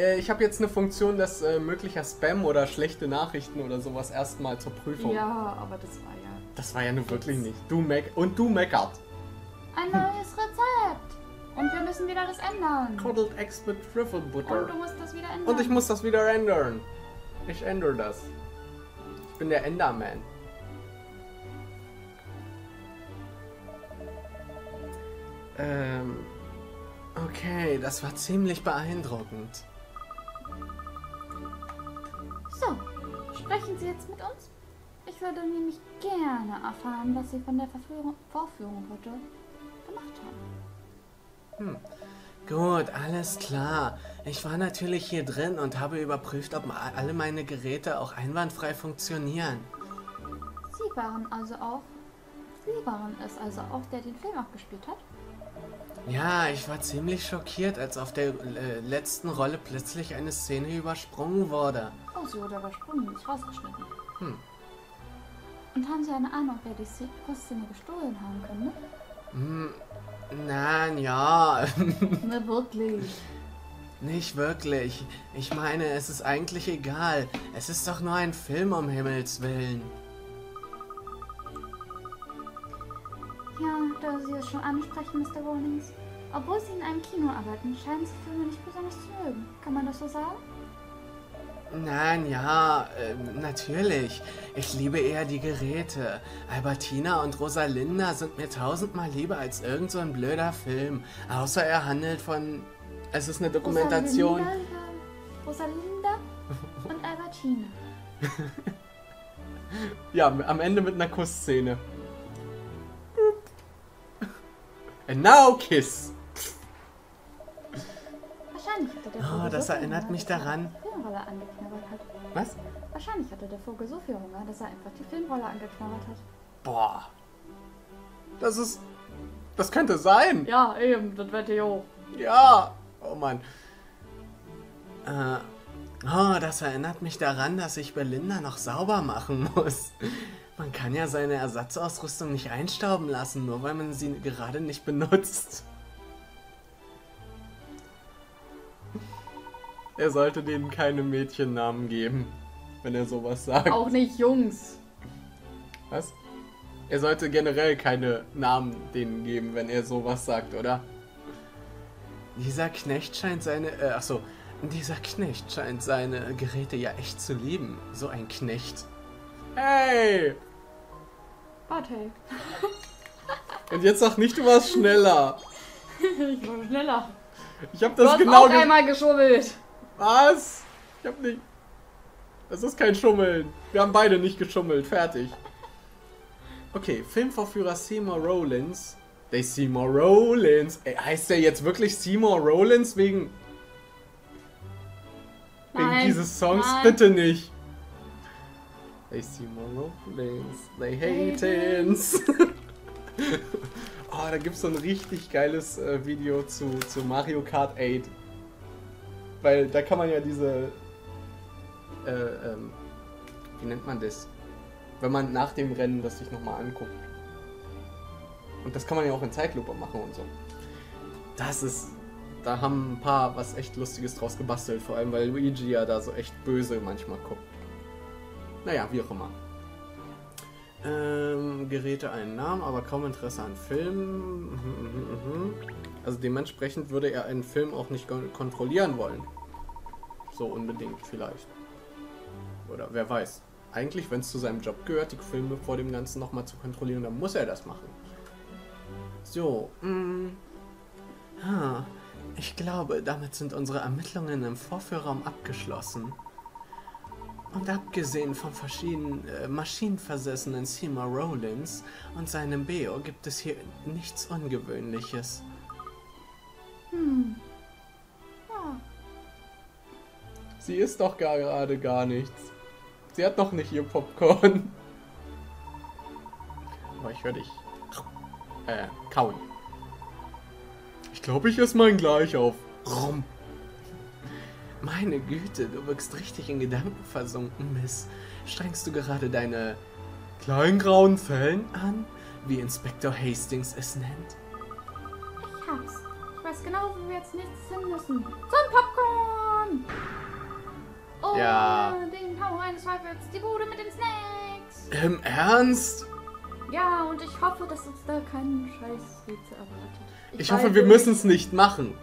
äh, ich habe jetzt eine Funktion, dass äh, möglicher Spam oder schlechte Nachrichten oder sowas erstmal zur Prüfung. Ja, aber das war ja Das war ja nur wirklich nicht. Du meck und du meckert. ein neues Rezept. Und wir müssen wieder das ändern. Coddled Eggs mit Trüffel Und Butter. du musst das wieder ändern. Und ich muss das wieder ändern. Ich ändere das. Ich bin der Enderman. Ähm. Okay, das war ziemlich beeindruckend. Sprechen Sie jetzt mit uns? Ich würde nämlich gerne erfahren, was Sie von der Verführung, Vorführung heute gemacht haben. Gut, alles klar. Ich war natürlich hier drin und habe überprüft, ob alle meine Geräte auch einwandfrei funktionieren. Sie waren also auch. Sie waren es also auch, der den Film abgespielt hat? Ja, ich war ziemlich schockiert, als auf der äh, letzten Rolle plötzlich eine Szene übersprungen wurde. Oh, sie wurde übersprungen, nicht rausgeschnitten. Hm. Und haben Sie eine Ahnung, wer die Szene gestohlen haben könnte? Hm, nein, ja, Ne, wirklich. nicht wirklich. Ich meine, es ist eigentlich egal. Es ist doch nur ein Film, um Himmels Willen. Ja, da Sie es schon ansprechen, Mr. Rawlings. Obwohl Sie in einem Kino arbeiten, scheinen Sie Filme nicht besonders zu mögen. Kann man das so sagen? Nein, ja, äh, natürlich. Ich liebe eher die Geräte. Albertina und Rosalinda sind mir tausendmal lieber als irgend so ein blöder Film. Außer er handelt von... Es ist eine Dokumentation. Rosalinda, Rosalinda und Albertina. Ja, am Ende mit einer Kussszene. And now kiss. Wahrscheinlich hatte der Oh, das erinnert mich er daran. Die Filmrolle angeknabbert hat. Was? Wahrscheinlich hatte der Vogel so viel Hunger, dass er einfach die Filmrolle angeknabbert hat. Boah. Das ist... Das könnte sein. Ja, eben, das wette ich auch. Ja. Oh Mann. Äh, oh, das erinnert mich daran, dass ich Belinda noch sauber machen muss. Man kann ja seine Ersatzausrüstung nicht einstauben lassen, nur weil man sie gerade nicht benutzt. Er sollte denen keine Mädchennamen geben, wenn er sowas sagt. Auch nicht Jungs. Was? Er sollte generell keine Namen denen geben, wenn er sowas sagt, oder? Dieser Knecht scheint seine. Äh, achso. Dieser Knecht scheint seine Geräte ja echt zu lieben. So ein Knecht. Hey! Warte. Und jetzt sag nicht, du warst schneller. Ich war schneller. Ich hab Du das hast genau auch einmal geschummelt. Was? Ich hab nicht. Das ist kein Schummeln. Wir haben beide nicht geschummelt. Fertig. Okay, Filmvorführer Seymour Rollins. Der Seymour Rollins. Ey, heißt der jetzt wirklich Seymour Rollins wegen, wegen Nein, dieses Songs? nein. Bitte nicht. They Seymour Rollins. They hate uns. oh, da gibt's so ein richtig geiles äh, Video zu, zu Mario Kart 8. Weil da kann man ja diese. Äh, ähm, wie nennt man das? Wenn man nach dem Rennen das sich nochmal anguckt. Und das kann man ja auch in Zeitlupe machen und so. Das ist. Da haben ein paar was echt Lustiges draus gebastelt, vor allem weil Luigi ja da so echt böse manchmal guckt. Naja, wie auch immer. Ähm, Geräte einen Namen, aber kaum Interesse an Filmen. Mhm, mhm, mhm. Also dementsprechend würde er einen Film auch nicht kon- kontrollieren wollen. So unbedingt vielleicht. Oder wer weiß. Eigentlich, wenn es zu seinem Job gehört, die Filme vor dem Ganzen nochmal zu kontrollieren, dann muss er das machen. So, mh. Ha, ich glaube, damit sind unsere Ermittlungen im Vorführraum abgeschlossen. Und abgesehen vom verschiedenen äh, maschinenversessenen Seymour Rollins und seinem Beo gibt es hier nichts Ungewöhnliches. Hm. Ja. Sie isst doch gar gerade gar nichts. Sie hat noch nicht ihr Popcorn. Aber ich höre dich. Äh, kauen. Ich glaube, ich esse meinen gleich auf. Rum. Meine Güte, du wirkst richtig in Gedanken versunken, Miss. Strengst du gerade deine kleinen grauen Fellen an, wie Inspektor Hastings es nennt? Ich hab's. Ich weiß genau, wo wir jetzt nichts hin müssen. Zum Popcorn! Ja. Den Hau eines Teufels, die Bude mit den Snacks. Im Ernst? Ja, und ich hoffe, dass uns da kein Scheißrätsel erwartet. Ich hoffe, wir müssen es nicht machen.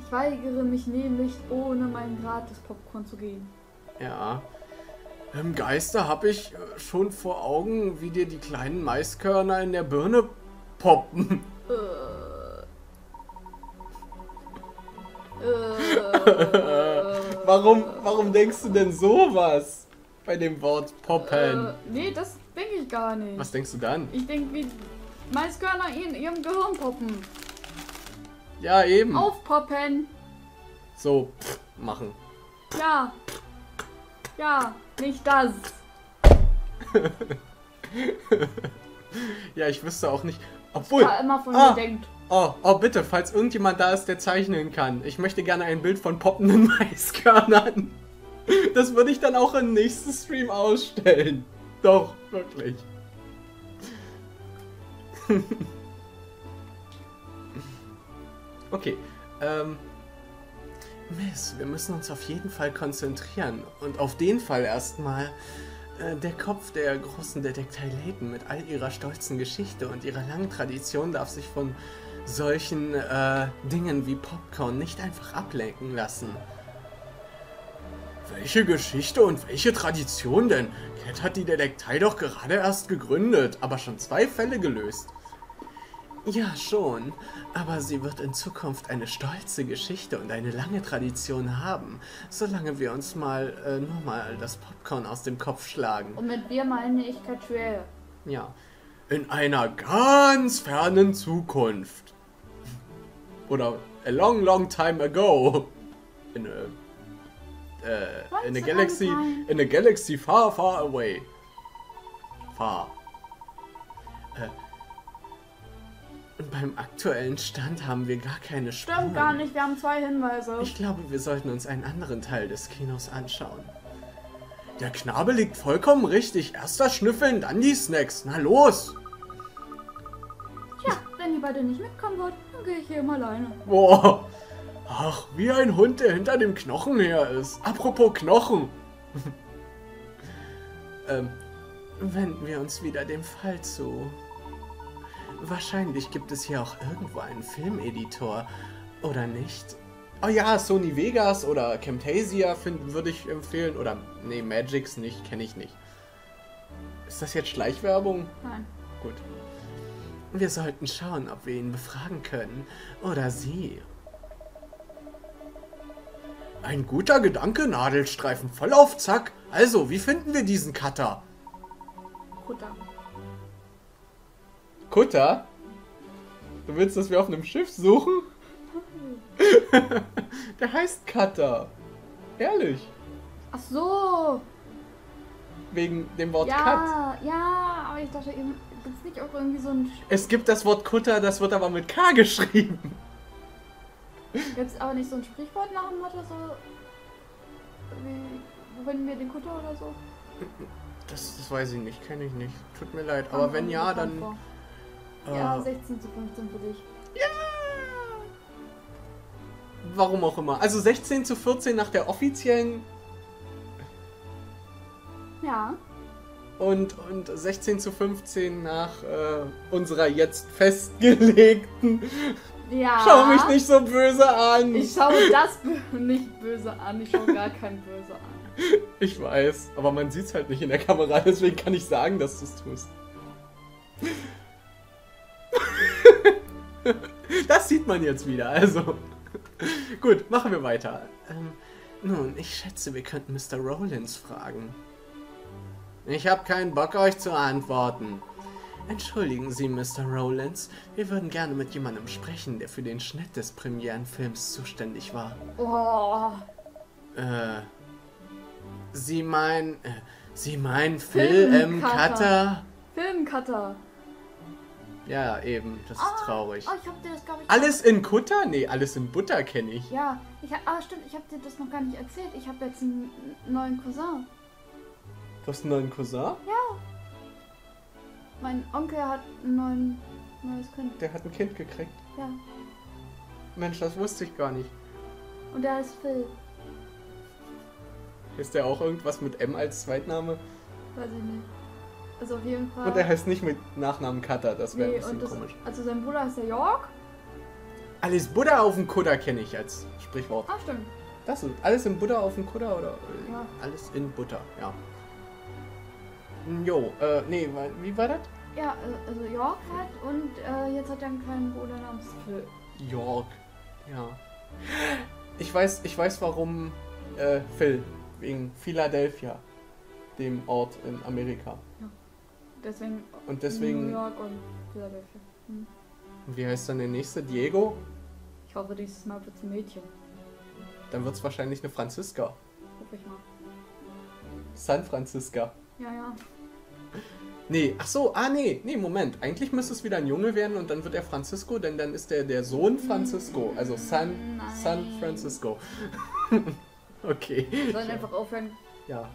Ich weigere mich nämlich, ohne mein gratis Popcorn zu gehen. Ja. Im Geister habe ich äh, schon vor Augen, wie dir die kleinen Maiskörner in der Birne poppen. Äh. Warum, warum denkst du denn sowas bei dem Wort poppen? Äh, nee, das denke ich gar nicht. Was denkst du dann? Ich denke, wie Maiskörner in ihrem Gehirn poppen. Ja, eben. Aufpoppen. So pff, machen. Ja. Ja, nicht das. Ja, ich wüsste auch nicht. Obwohl. Ja, immer von Ah. mir denkt. Oh, oh, bitte, falls irgendjemand da ist, der zeichnen kann. Ich möchte gerne ein Bild von poppenden Maiskörnern. Das würde ich dann auch im nächsten Stream ausstellen. Doch, wirklich. okay, ähm. Miss, wir müssen uns auf jeden Fall konzentrieren. Und auf den Fall erstmal. Äh, der Kopf der großen Detektei Layton mit all ihrer stolzen Geschichte und ihrer langen Tradition darf sich von solchen äh, Dingen wie Popcorn nicht einfach ablenken lassen. Welche Geschichte und welche Tradition denn? Cat hat die Detektei doch gerade erst gegründet, aber schon zwei Fälle gelöst. Ja, schon. Aber sie wird in Zukunft eine stolze Geschichte und eine lange Tradition haben, solange wir uns mal äh, nur mal das Popcorn aus dem Kopf schlagen. Und mit wir meine ich Catuel. Ja. In einer ganz fernen Zukunft. Oder a long, long time ago. In a, äh, in a galaxy, in a galaxy far, far away. Far. Äh, und beim aktuellen Stand haben wir gar keine Spuren. Stimmt gar nicht, wir haben zwei Hinweise. Ich glaube, wir sollten uns einen anderen Teil des Kinos anschauen. Der Knabe liegt vollkommen richtig. Erst das Schnüffeln, dann die Snacks. Na los! Ihr beide nicht mitkommen wollt, dann gehe ich hier immer alleine. Boah. Ach, wie ein Hund, der hinter dem Knochen her ist. Apropos Knochen. ähm, wenden wir uns wieder dem Fall zu. Wahrscheinlich gibt es hier auch irgendwo einen Filmeditor, oder nicht? Oh ja, Sony Vegas oder Camtasia würde ich empfehlen. Oder, nee, Magix nicht, kenne ich nicht. Ist das jetzt Schleichwerbung? Nein. Gut. Wir sollten schauen, ob wir ihn befragen können. Oder sie. Ein guter Gedanke, Nadelstreifen. Voll auf Zack. Also, wie finden wir diesen Cutter? Kutter. Kutter? Du willst, dass wir auf einem Schiff suchen? Der heißt Cutter. Ehrlich. Ach so. Wegen dem Wort Cut. Ja, ja, aber ich dachte eben, gibt's nicht auch irgendwie so ein. Es gibt das Wort Kutter, das wird aber mit K geschrieben. Gibt's aber nicht so ein Sprichwort nach dem Motto so. Wie. Wohin wir den Kutter oder so? Das, das weiß ich nicht, kenne ich nicht. Tut mir leid. Aber wenn ja, dann. Ja, äh, 16 zu 15 für dich. Warum auch immer. Also 16 zu 14 nach der offiziellen Ja. Und, und 16 zu 15 nach äh, unserer jetzt festgelegten. Ja. Schau mich nicht so böse an. Ich schaue das nicht böse an. Ich schaue gar kein böse an. Ich weiß, aber man sieht es halt nicht in der Kamera, deswegen kann ich sagen, dass du es tust. das sieht man jetzt wieder, also. Gut, machen wir weiter. Ähm, nun, ich schätze, wir könnten Mr. Rollins fragen. Ich habe keinen Bock, euch zu antworten. Entschuldigen Sie, Mr. Rollins, wir würden gerne mit jemandem sprechen, der für den Schnitt des Premierenfilms zuständig war. Oh. Äh. Sie meinen. Äh, Sie meinen Filmcutter. Film-Cutter? Filmcutter. Ja, eben. Das ist Ah, traurig. Oh, ich hab dir das, ich. Alles in Kutter? Nee, alles in Butter kenne ich. Ja, ich ah, stimmt, ich habe dir das noch gar nicht erzählt. Ich habe jetzt einen neuen Cousin. Du hast einen neuen Cousin? Mein Onkel hat ein neuen, neues Kind. Der hat ein Kind gekriegt. Ja. Mensch, das wusste ich gar nicht. Und der ist Phil. Ist der auch irgendwas mit M als Zweitname? Weiß ich nicht. Also auf jeden Fall. Und er heißt nicht mit Nachnamen Cutter, das wäre nee, ein bisschen und das, komisch. Also sein Bruder ist der York. Alles Buddha auf dem Kutter kenne ich als Sprichwort. Ah, stimmt. Das ist alles in Butter auf dem Kutter oder? Ja. Alles in Butter, ja. Jo, äh, nee, wie war das? Ja, äh, also York hat und äh, jetzt hat er einen kleinen Bruder namens Phil. York, ja. Ich weiß, ich weiß warum äh, Phil, wegen Philadelphia, dem Ort in Amerika. Deswegen, Und deswegen- New York und Philadelphia. Hm. Und wie heißt dann der nächste? Diego? Ich hoffe, dieses Mal wird es ein Mädchen. Dann wird es wahrscheinlich eine Franziska. Hoffe ich mal. San Francisca. Ja, ja. Nee, ach so, ah nee, nee, Moment. Eigentlich müsste es wieder ein Junge werden und dann wird er Francisco, denn dann ist er der Sohn Francisco, also San, Nein. San Francisco. okay. Wir sollen einfach aufhören, Ja.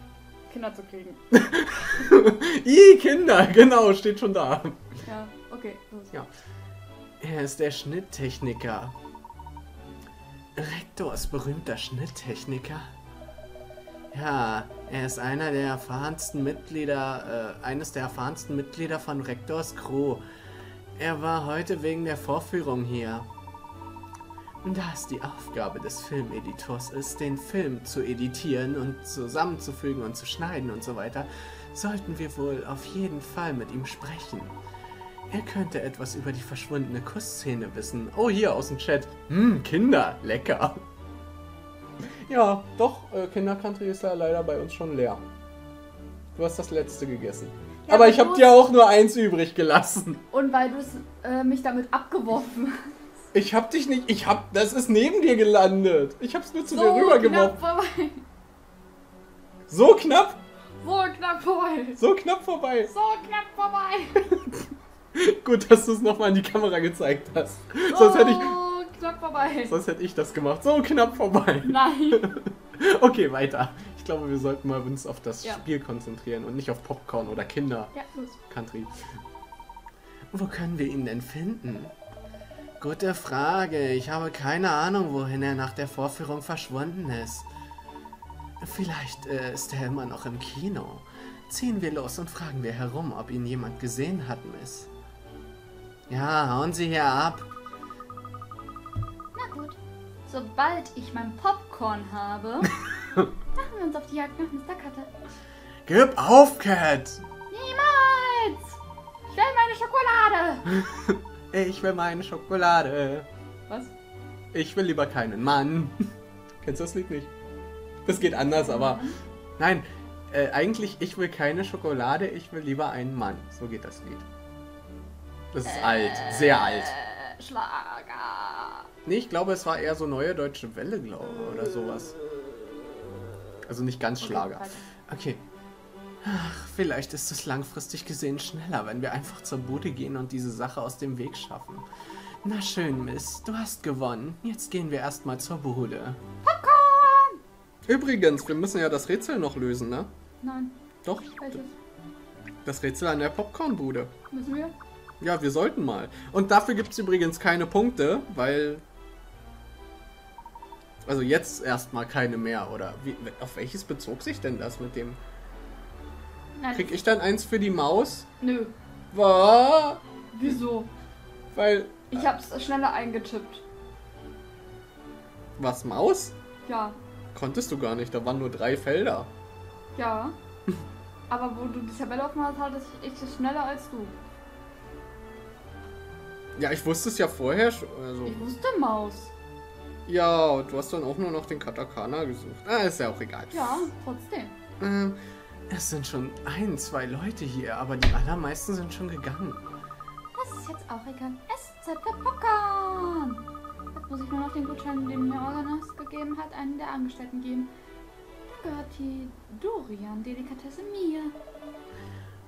Kinder zu kriegen. I, Kinder, genau, steht schon da. Ja, okay. Ja. Er ist der Schnitttechniker. Rektors berühmter Schnitttechniker. Ja, er ist einer der erfahrensten Mitglieder, äh, eines der erfahrensten Mitglieder von Rektors Crew. Er war heute wegen der Vorführung hier. Und da es die Aufgabe des Filmeditors ist, den Film zu editieren und zusammenzufügen und zu schneiden und so weiter, sollten wir wohl auf jeden Fall mit ihm sprechen. Er könnte etwas über die verschwundene Kussszene wissen. Oh, hier aus dem Chat. Hm, Kinder, lecker. Ja, doch, äh, Kindercountry ist ja leider bei uns schon leer. Du hast das letzte gegessen. Ja, aber ich habe dir auch nur eins übrig gelassen. Und weil du es äh, mich damit abgeworfen hast. Ich hab dich nicht. Ich hab. Das ist neben dir gelandet. Ich hab's nur zu dir knapp rübergeworfen. vorbei. So knapp, So knapp vorbei. so knapp vorbei. So knapp vorbei. Gut, dass du es nochmal in die Kamera gezeigt hast. Sonst hätte ich. So knapp vorbei. Sonst hätte ich das gemacht. So knapp vorbei. Nein. Okay, weiter. Ich glaube, wir sollten mal uns auf das Ja. Spiel konzentrieren und nicht auf Popcorn oder Kinder Ja, los. Country. Wo können wir ihn denn finden? Gute Frage. Ich habe keine Ahnung, wohin er nach der Vorführung verschwunden ist. Vielleicht äh, ist er immer noch im Kino. Ziehen wir los und fragen wir herum, ob ihn jemand gesehen hat, Miss. Ja, hauen Sie hier ab. Sobald ich mein Popcorn habe, machen wir uns auf die Jagd nach Mr. Cutter. Gib auf, Cat! Niemals! Ich will meine Schokolade! Ich will meine Schokolade. Was? Ich will lieber keinen Mann. Kennst du das Lied nicht? Das geht anders, aber. Nein, äh, eigentlich, ich will keine Schokolade, ich will lieber einen Mann. So geht das Lied. Das ist alt, sehr alt. Äh, Schlager. Nee, ich glaube, es war eher so neue deutsche Welle, glaube ich, oder sowas. Also nicht ganz Schlager. Okay. Ach, vielleicht ist es langfristig gesehen schneller, wenn wir einfach zur Bude gehen und diese Sache aus dem Weg schaffen. Na schön, Miss, du hast gewonnen. Jetzt gehen wir erstmal zur Bude. Popcorn! Übrigens, wir müssen ja das Rätsel noch lösen, ne? Nein, Doch, welches? das Rätsel an der Popcornbude. Müssen wir? Ja, wir sollten mal. Und dafür gibt es übrigens keine Punkte, weil. Also jetzt erstmal keine mehr, oder? Wie, auf welches bezog sich denn das mit dem. Nein. Krieg ich dann eins für die Maus? Nö. Was? Wieso? Weil. Ich hab's schneller eingetippt. Was, Maus? Ja. Konntest du gar nicht, da waren nur drei Felder. Ja. Aber wo du die Tabelle offen hast, hatte ich es schneller als du. Ja, ich wusste es ja vorher schon. Also, Ich wusste Maus. Ja, und du hast dann auch nur noch den Katakana gesucht. Ah, ist ja auch egal. Ja, trotzdem. Ähm, es sind schon ein, zwei Leute hier, aber die allermeisten sind schon gegangen. Das ist jetzt auch egal. SZ für Popcorn. Jetzt muss ich nur noch den Gutschein, den mir Organas gegeben hat, einen der Angestellten geben. Dann gehört die Dorian-Delikatesse mir.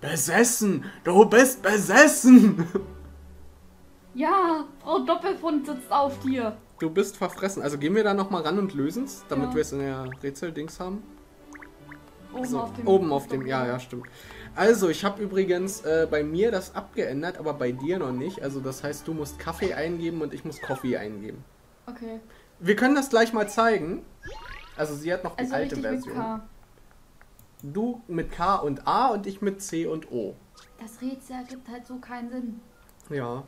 Besessen! Du bist besessen! Ja, Frau Doppelfund sitzt auf dir. Du bist verfressen. Also gehen wir da nochmal ran und lösen es, damit Ja. wir es in der Rätseldings haben. Oben So, auf dem. oben auf dem, ja, ja, stimmt. Also, ich habe übrigens äh, bei mir das abgeändert, aber bei dir noch nicht. Also, das heißt, du musst Kaffee eingeben und ich muss Coffee eingeben. Okay. Wir können das gleich mal zeigen. Also, sie hat noch die Also alte richtig mit Version. K. Du mit K und A und ich mit C und O. Das Rätsel ergibt halt so keinen Sinn. Ja.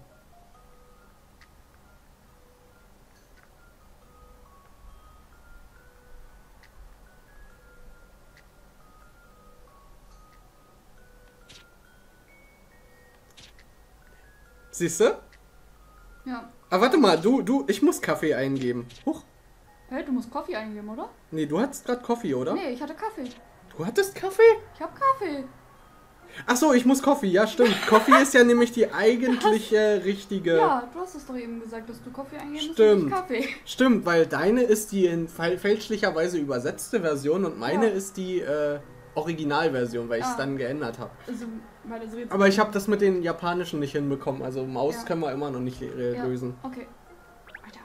Siehst du? Ja. Ah, warte mal, du, du, ich muss Kaffee eingeben. Huch. Hey, du musst Kaffee eingeben, oder? Nee, du hattest gerade Kaffee, oder? Nee, ich hatte Kaffee. Du hattest Kaffee? Ich hab Kaffee. Ach so, ich muss Kaffee. Ja, stimmt. Kaffee ist ja nämlich die eigentliche richtige. Ja, du hast es doch eben gesagt, dass du Kaffee eingeben musst Stimmt. nicht Kaffee. Stimmt, weil deine ist die in fäl- fälschlicherweise übersetzte Version und meine Ja. ist die äh, Originalversion, weil ich es Ah. dann geändert habe. Also. Aber ich habe das mit den japanischen nicht hinbekommen. Also Maus Ja. können wir immer noch nicht ja. lösen. Okay. Alter.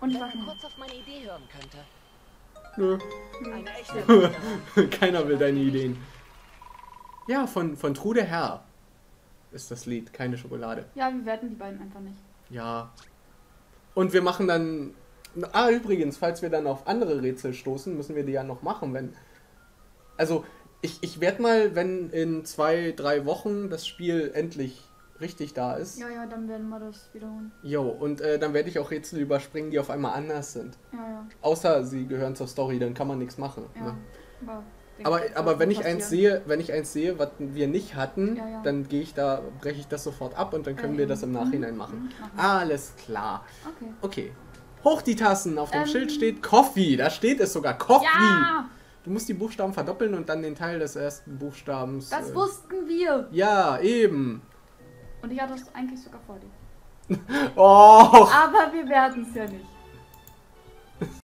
Und ich Wenn war man schon... kurz auf meine Idee hören könnte. Nö. Keiner will deine Ideen. Ja, von, von Trude Herr ist das Lied, keine Schokolade. Ja, wir werten die beiden einfach nicht. Ja. Und wir machen dann. Ah, übrigens, falls wir dann auf andere Rätsel stoßen, müssen wir die ja noch machen, wenn. Also, ich, ich werde mal, wenn in zwei, drei Wochen das Spiel endlich richtig da ist. Ja, ja, dann werden wir das wiederholen. Jo, und äh, dann werde ich auch Rätsel überspringen, die auf einmal anders sind. Ja, ja. Außer sie gehören zur Story, dann kann man nichts machen. Ja. Ne? Aber, denk Aber, aber wenn ich passieren. eins sehe, wenn ich eins sehe, was wir nicht hatten, Ja, ja. dann gehe ich da, breche ich das sofort ab und dann können Ja, wir das im Mhm, Nachhinein machen. mhm, machen. Alles klar. Okay. Okay. Hoch die Tassen. Auf dem Ähm. Schild steht Coffee. Da steht es sogar. Coffee. Ja! Du musst die Buchstaben verdoppeln und dann den Teil des ersten Buchstabens. Das äh, wussten wir! Ja, eben. Und ich hatte es eigentlich sogar vor dir. Oh. Aber wir werden es ja nicht.